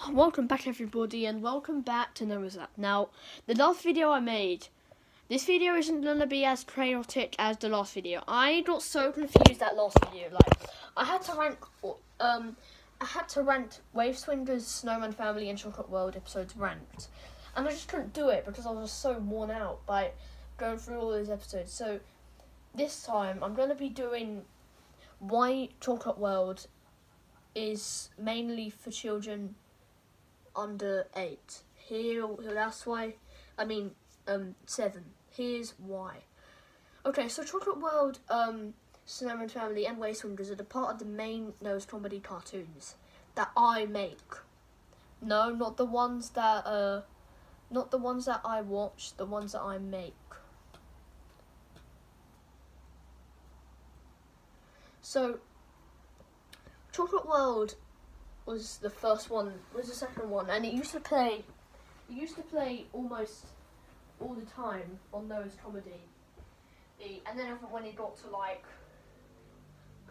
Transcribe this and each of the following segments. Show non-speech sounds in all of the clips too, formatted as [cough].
[gasps] Welcome back everybody and welcome back to Noah's Lab. Now, the last video I made, this video isn't going to be as chaotic as the last video. I got so confused that last video, like, I had to rank, um, I had to rank Wave Swingers, Snowman Family and Chocolate World episodes ranked. And I just couldn't do it because I was so worn out by going through all those episodes. So, this time, I'm going to be doing why Chocolate World is mainly for children under eight. Here, that's why. I mean, um, seven. Here's why. Okay, so Chocolate World, um, Snowman Family, and Wave Swingers are the part of the main Noah's comedy cartoons that I make. No, not the ones that uh, not the ones that I watch. The ones that I make. So, Chocolate World was the first one, was the second one, and it used to play, it used to play almost all the time on Noah's Comedy. The, And then when it got to like,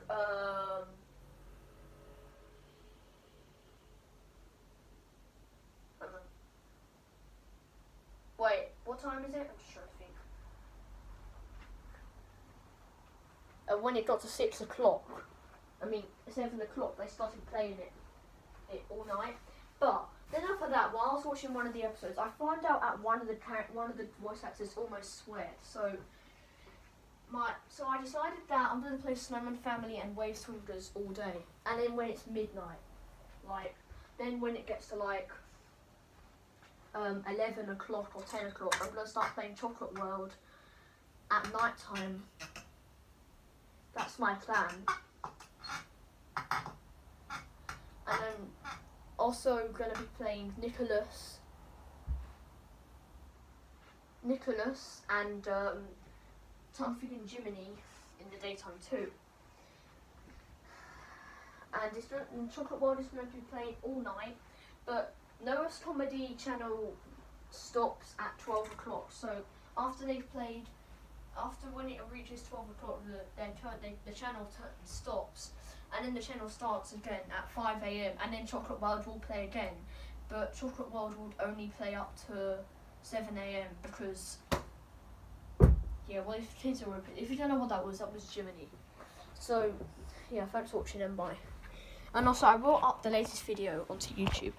um, wait, what time is it? I'm just trying to think. Uh, when it got to six o'clock, I mean seven o'clock, they started playing it it all night. But then after that, while I was watching one of the episodes, I found out at one of the one of the voice actors almost swear. So my so I decided that I'm gonna play Snowman Family and Wave Swingers all day, and then when it's midnight, like then when it gets to like um, 11 o'clock or 10 o'clock, I'm gonna start playing Chocolate World at night time. That's my plan. And I'm also going to be playing Nicholas, Nicholas and um, something in Jiminy in the daytime too. And it's and Chocolate World is going to be playing all night, but Noah's Comedy channel stops at 12 o'clock. So after they've played, after when it reaches 12 o'clock, the, the, channel stops and then the channel starts again at 5 a.m. and then Chocolate World will play again. But Chocolate World would only play up to 7 a.m. because, yeah, well, if kids are if you don't know what that was, that was Jiminy. So, yeah, thanks for watching and bye. And also, I will up the latest video onto YouTube.